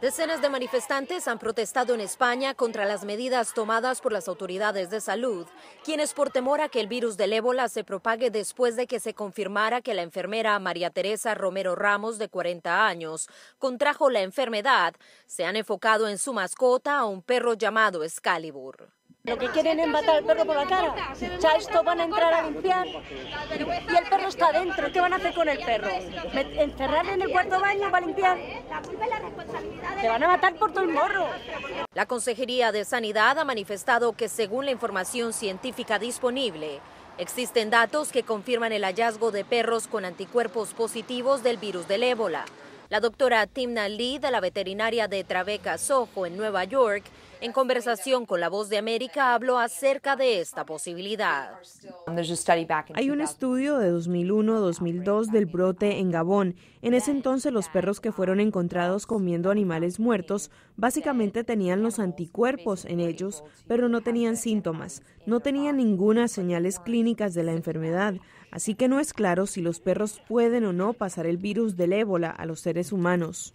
Decenas de manifestantes han protestado en España contra las medidas tomadas por las autoridades de salud, quienes por temor a que el virus del ébola se propague después de que se confirmara que la enfermera María Teresa Romero Ramos, de 40 años, contrajo la enfermedad, se han enfocado en su mascota, a un perro llamado Excalibur. Lo que quieren es matar al perro por la cara. Ya esto van a entrar a limpiar y el perro está dentro. ¿Qué van a hacer con el perro? ¿Encerrarle en el cuarto baño para limpiar? Te van a matar por todo el morro. La Consejería de Sanidad ha manifestado que según la información científica disponible, existen datos que confirman el hallazgo de perros con anticuerpos positivos del virus del ébola. La doctora Timna Lee de la veterinaria de Trabeca Soho en Nueva York, en conversación con La Voz de América, habló acerca de esta posibilidad. Hay un estudio de 2001-2002 del brote en Gabón. En ese entonces los perros que fueron encontrados comiendo animales muertos básicamente tenían los anticuerpos en ellos, pero no tenían síntomas, no tenían ninguna señales clínicas de la enfermedad. Así que no es claro si los perros pueden o no pasar el virus del ébola a los seres humanos.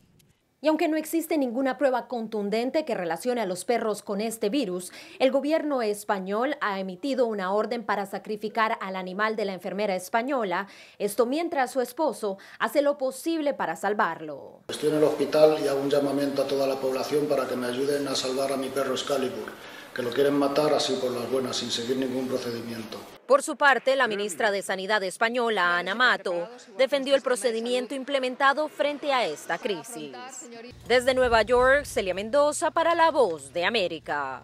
Y aunque no existe ninguna prueba contundente que relacione a los perros con este virus, el gobierno español ha emitido una orden para sacrificar al animal de la enfermera española, esto mientras su esposo hace lo posible para salvarlo. Estoy en el hospital y hago un llamamiento a toda la población para que me ayuden a salvar a mi perro Excalibur que lo quieren matar así por las buenas, sin seguir ningún procedimiento. Por su parte, la ministra de Sanidad española, Ana Mato, defendió el procedimiento implementado frente a esta crisis. Desde Nueva York, Celia Mendoza para La Voz de América.